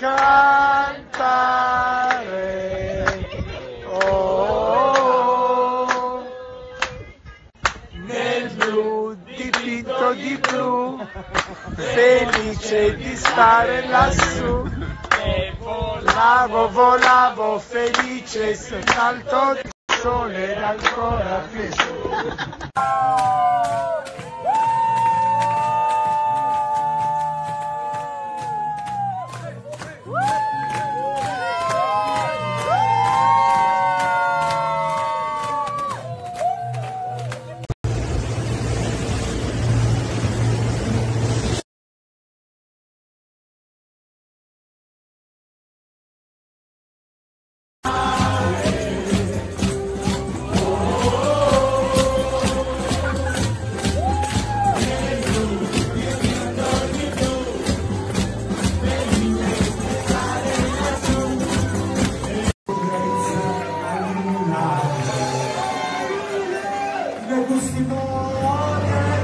cantare. Oh, oh, oh. Nel blu dipinto di blu, felice di stare lassù. Volavo, volavo, felice, se salto il sole ancora più su. Cristo.